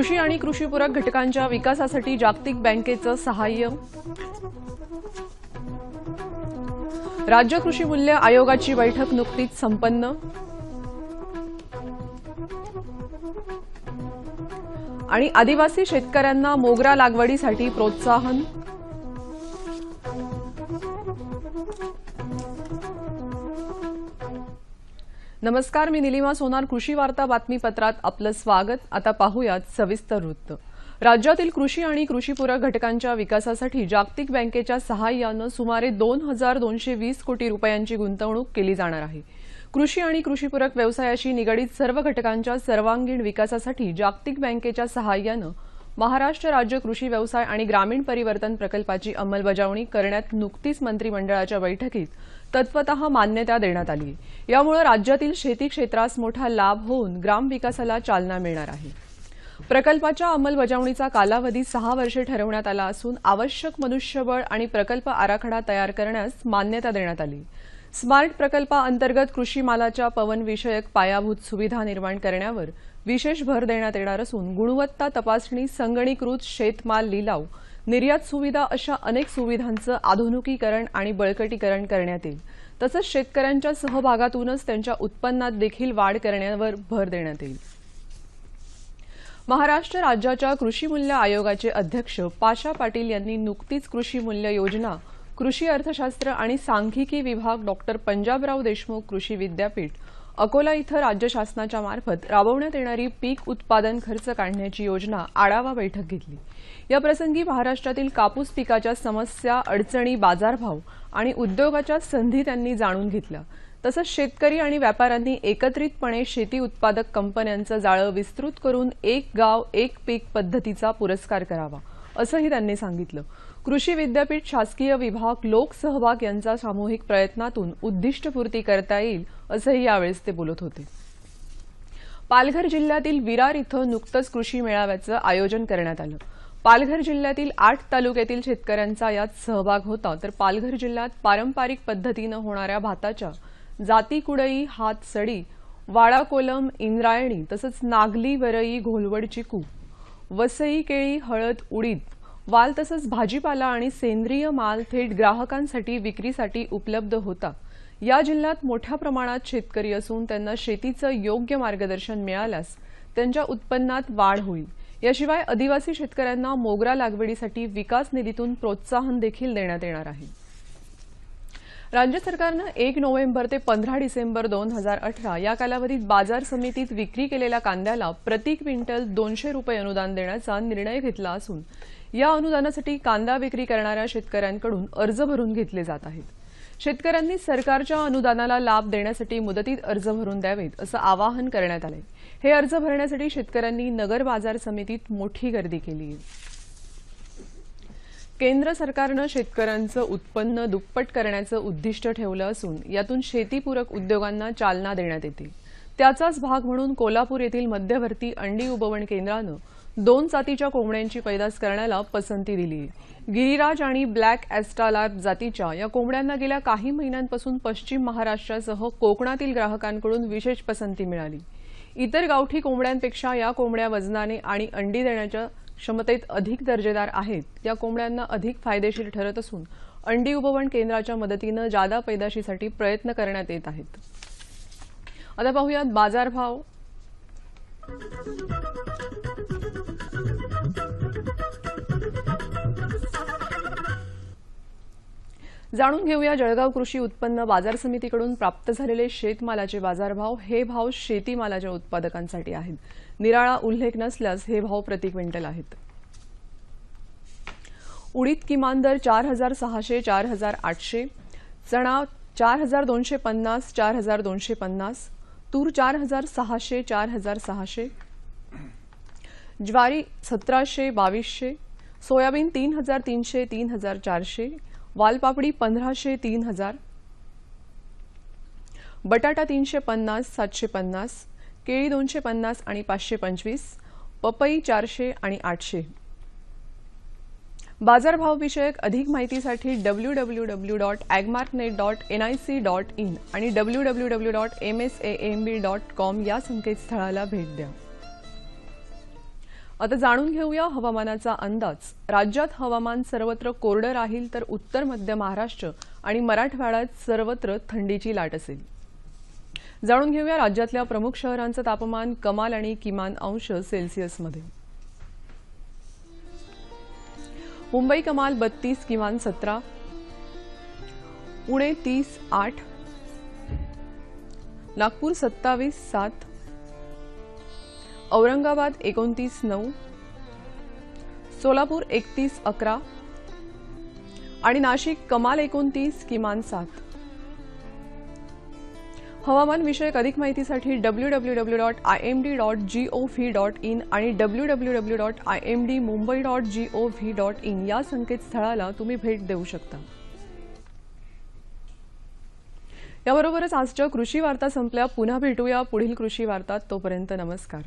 कृषी आणि कृषीपूरक घटकांच्या विकासासाठी जागतिक बँकेचं सहाय्य? राज्य कृषी मूल्य आयोगाची बैठक नुकतीच संपन्न. आणि आदिवासी शेतकऱ्यांना मोगरा लागवडीसाठी प्रोत्साहन? नमस्कार मी निलिमा सोनार कृषी वार्ता बातमीपत्रात आपलं स्वागत. आता पाहूयात सविस्तर वृत्त. राज्यातील कृषी आणि कृषीपूरक घटकांच्या विकासासाठी जागतिक बँकेच्या सहाय्यानं सुमारे दोन हजार दोनशे वीस कोटी रुपयांची गुंतवणूक केली जाणार आहे. कृषी आणि कृषीपूरक व्यवसायाशी निगडीत सर्व घटकांच्या सर्वांगीण विकासासाठी जागतिक बँकेच्या सहाय्यानं महाराष्ट्र राज्य कृषी व्यवसाय आणि ग्रामीण परिवर्तन प्रकल्पाची अंमलबजावणी करण्यात नुकतीच मंत्रिमंडळाच्या बैठकीत तत्वत मान्यता देण्यात आली. यामुळे राज्यातील शेती क्षेत्रास मोठा लाभ होऊन ग्रामविकासाला चालना मिळणार आहे. प्रकल्पाच्या अंमलबजावणीचा कालावधी सहा वर्षे ठरवण्यात आला असून आवश्यक मनुष्यबळ आणि प्रकल्प आराखडा तयार करण्यास मान्यता देण्यात आली. स्मार्ट प्रकल्पाअंतर्गत कृषी मालाच्या पवनविषयक पायाभूत सुविधा निर्माण करण्यावर विशेष भर देण्यात येणार असून गुणवत्ता तपासणी संगणीकृत शेतमाल लिलाव निर्यात सुविधा अशा अनेक सुविधांचं आधुनिकीकरण आणि बळकटीकरण करण्यात येईल. तसंच शेतकऱ्यांच्या सहभागातूनच त्यांच्या उत्पन्नात देखील वाढ करण्यावर भर देण्यात येईल. महाराष्ट्र राज्याच्या कृषी मूल्य आयोगाचे अध्यक्ष पाशा पाटील यांनी नुकतीच कृषी मूल्य योजना कृषी अर्थशास्त्र आणि सांख्यिकी विभाग डॉक्टर पंजाबराव देशमुख कृषी विद्यापीठ अकोला इथं राज्य शासनाच्या मार्फत राबवण्यात येणारी पीक उत्पादन खर्च काढण्याची योजना आढावा बैठक घेतली. याप्रसंगी महाराष्ट्रातील कापूस पिकाच्या समस्या अडचणी बाजारभाव आणि उद्योगाच्या संधी त्यांनी जाणून घेतल्या. तसंच शेतकरी आणि व्यापाऱ्यांनी एकत्रितपणे शेती उत्पादक कंपन्यांचं जाळं विस्तृत करून एक गाव एक पीक पद्धतीचा पुरस्कार करावा असंही त्यांनी सांगितलं. कृषी विद्यापीठ शासकीय विभाग लोकसहभाग यांचा सामूहिक प्रयत्नातून उद्दिष्टपूर्ती करता येईल असंही यावेळेस ते बोलत होते. पालघर जिल्ह्यातील विरार इथं नुकतंच कृषी मेळाव्याचं आयोजन करण्यात आलं. पालघर जिल्ह्यातील आठ तालुक्यातील शेतकऱ्यांचा यात सहभाग होता तर पालघर जिल्ह्यात पारंपरिक पद्धतीनं होणाऱ्या भाताच्या जाती कुडई हात सडी वाडा कोलम इंद्रायणी तसंच नागली वरई घोलवड चिकू वसई केळी हळद उडीद वाल तसंच भाजीपाला आणि सेंद्रिय माल थेट ग्राहकांसाठी विक्रीसाठी उपलब्ध होता. या जिल्ह्यात मोठ्या प्रमाणात शेतकरी असून त्यांना शेतीचं योग्य मार्गदर्शन मिळाल्यास त्यांच्या उत्पन्नात वाढ होईल. याशिवाय आदिवासी शेतकऱ्यांना मोगरा लागवडीसाठी विकास निधीतून प्रोत्साहन देखील देण्यात येणार आहे. राज्य सरकारनं एक नोव्हेंबर ते पंधरा डिसेंबर दोन हजार अठरा या कालावधीत बाजार समितीत विक्री केलेल्या कांद्याला प्रति क्विंटल दोनशे रुपये अनुदान देण्याचा निर्णय घेतला असून या अनुदानासाठी कांदा विक्री करणाऱ्या शेतकऱ्यांकडून अर्ज भरून घेतले जात आहेत. शेतकऱ्यांनी सरकारच्या अनुदानाला लाभ देण्यासाठी मुदतीत अर्ज भरून द्यावेत असं आवाहन करण्यात आलं हे अर्ज भरण्यासाठी शेतकऱ्यांनी नगर बाजार समितीत मोठी गर्दी केली आहे. केंद्र सरकारनं शेतकऱ्यांचं उत्पन्न दुप्पट करण्याचं उद्दिष्ट ठेवलं असून यातून शेतीपूरक उद्योगांना चालना देण्यात येते. त्याचाच भाग म्हणून कोल्हापूर येथील मध्यवर्ती अंडी उबवण केंद्रानं दोन जातीच्या कोंबड्यांची पैदास करण्याला पसंती दिली. गिरीराज गिरिराज आणि ब्लॅक ॲस्टालार्प जातीच्या या कोंबड्यांना गेल्या काही महिन्यांपासून पश्चिम महाराष्ट्रासह कोकणातील ग्राहकांकडून विशेष पसंती मिळाली. इतर गावठी कोंबड्यांपेक्षा या कोंबड्या वजनाने आणि अंडी देण्याच्या क्षमतेत अधिक दर्जेदार आहेत. या कोंबड्यांना अधिक फायदेशीर ठरत असून अंडी उपवन केंद्राच्या मदतीनं जादा पैदाशीसाठी प्रयत्न करण्यात येत आहेत. आता पाहूयात बाजारभाव जाणून घेऊया जळगाव कृषी उत्पन्न बाजार समितीकडून प्राप्त झालेले शेतमालाचे बाजारभाव. हे भाव शेतीमालाच्या उत्पादकांसाठी आहेत. निराळा उल्लेख नसल्यास हे भाव प्रति क्विंटल आहेत. उडीद किमान दर चार हजार सहाशे चार हजार आठशे चणा चार हजार दोनशे पन्नास चार हजार दोनशे पन्नास तूर चार हजार सहाशे चार हजार सहाशे ज्वारी सतराशे बावीसशे सोयाबीन तीन हजार तीनशे तीन हजार चारशे वालपापडी पंधराशे तीन हजार. बटाटा तीनशे पन्नास सातशे पन्नास केळी दोनशे पन्नास आणि पाचशे पंचवीस पपई चारशे आणि आठशे. बाजारभावविषयक अधिक माहितीसाठी W W W dot Agmarknet dot N I C dot in आणि W W W dot M S A M B dot com या संकेतस्थळाला भेट द्या. आता जाणून घेऊया हवामानाचा अंदाज. राज्यात हवामान सर्वत्र कोरडं राहील तर उत्तर मध्य महाराष्ट्र आणि मराठवाड्यात सर्वत्र थंडीची लाट असेल. जाणून घेऊया राज्यातल्या प्रमुख शहरांचं तापमान कमाल आणि किमान अंश सेल्सिअसमध्ये. मुंबई कमाल बत्तीस किमान सतरा. पुणे तीस आठ. नागपूर सत्तावीस सात. औरंगाबाद एकोणतीस नऊ सोलापूर एकतीस अकरा आणि नाशिक कमाल एकोणतीस किमान सात. हवामान विषयक अधिक माहितीसाठी W W W dot I M D dot G O V dot in आणि W W W dot I M D Mumbai dot G O V dot in या संकेतस्थळाला तुम्ही भेट देऊ शकता. याबरोबरच आजच्या कृषी वार्ता संपल्या. पुन्हा भेटूया पुढील कृषी वार्तात तोपर्यंत नमस्कार.